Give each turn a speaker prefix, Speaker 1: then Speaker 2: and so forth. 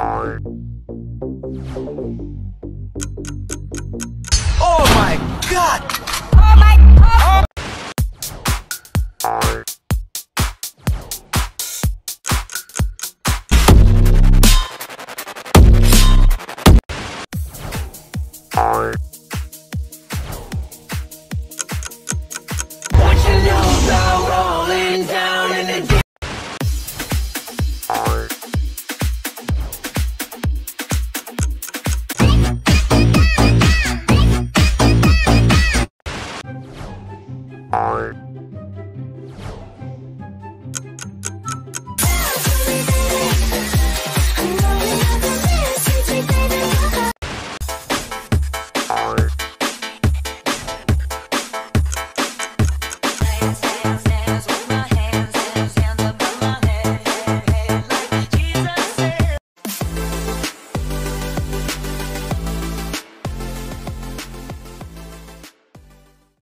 Speaker 1: Oh
Speaker 2: my god! Oh my oh.
Speaker 3: Oh.
Speaker 4: Bye.